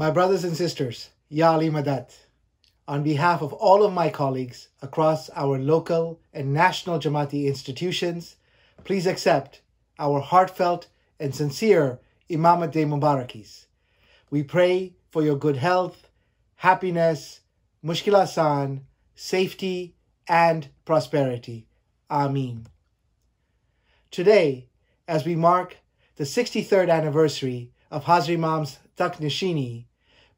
My brothers and sisters, Ya Ali Madat, on behalf of all of my colleagues across our local and national Jamati institutions, please accept our heartfelt and sincere Imamat Day Mubarakis. We pray for your good health, happiness, mushkil asan, safety, and prosperity. Amin. Today, as we mark the 63rd anniversary of Hazar Imam's Takht-Nashini,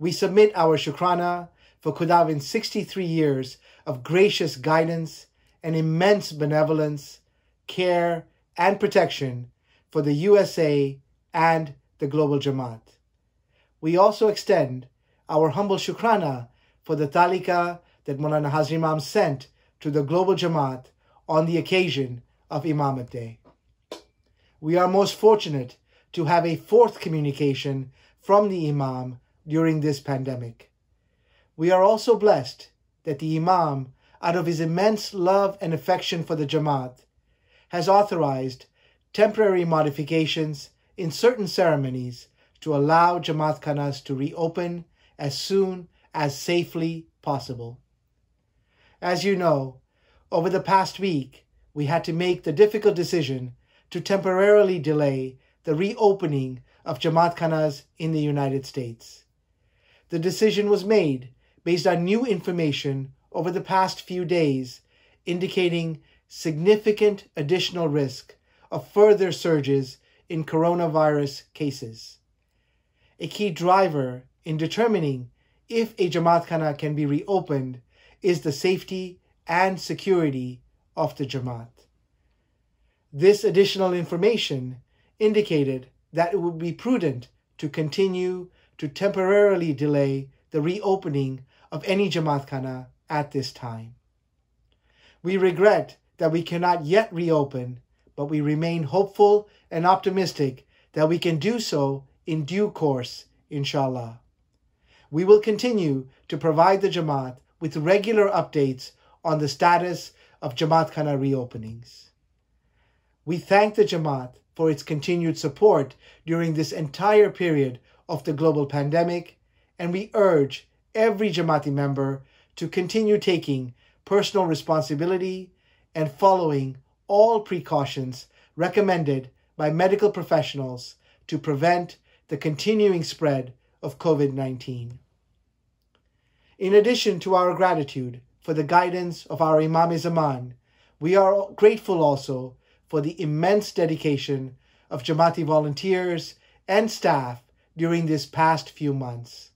we submit our shukrana for Khudavind's 63 years of gracious guidance and immense benevolence, care, and protection for the USA and the global Jamaat. We also extend our humble shukrana for the talika that Mawlana Hazar Imam sent to the global Jamaat on the occasion of Imamat Day. We are most fortunate to have a fourth communication from the Imam during this pandemic. We are also blessed that the Imam, out of his immense love and affection for the Jamaat, has authorized temporary modifications in certain ceremonies to allow Jamaat Khanas to reopen as soon as safely possible. As you know, over the past week, we had to make the difficult decision to temporarily delay the reopening of Jamaat Khanas in the United States. The decision was made based on new information over the past few days indicating significant additional risk of further surges in coronavirus cases. A key driver in determining if a Jamaat Khana can be reopened is the safety and security of the Jamaat. This additional information indicated that it would be prudent to continue to temporarily delay the reopening of any Jamaat Khana at this time. We regret that we cannot yet reopen, but we remain hopeful and optimistic that we can do so in due course, inshallah. We will continue to provide the Jamaat with regular updates on the status of Jamaat Khana reopenings. We thank the Jamaat for its continued support during this entire period of the global pandemic, and we urge every Jamati member to continue taking personal responsibility and following all precautions recommended by medical professionals to prevent the continuing spread of COVID 19. In addition to our gratitude for the guidance of our Imam Zaman, we are grateful also for the immense dedication of Jamati volunteers and staff during this past few months.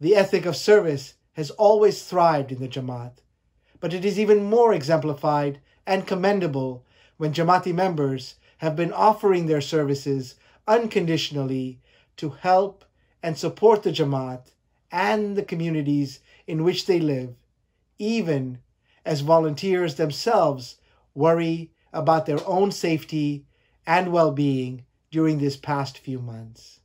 The ethic of service has always thrived in the Jamaat, but it is even more exemplified and commendable when Jamaati members have been offering their services unconditionally to help and support the Jamaat and the communities in which they live, even as volunteers themselves worry about their own safety and well being during this past few months.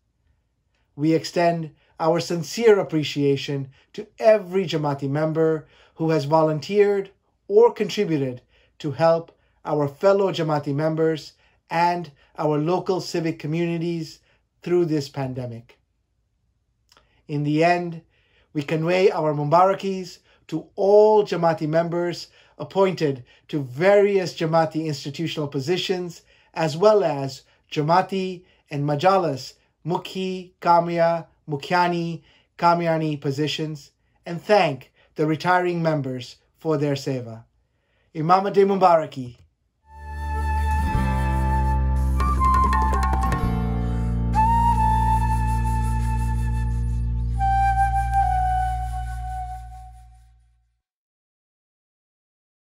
We extend our sincere appreciation to every Jamati member who has volunteered or contributed to help our fellow Jamati members and our local civic communities through this pandemic. In the end, we convey our Mubarakis to all Jamati members appointed to various Jamati institutional positions, as well as Jamati and Majalis, Mukhi, Kamadia, Mukhyani, Kamadiani positions, and thank the retiring members for their seva. Imam Mubaraki.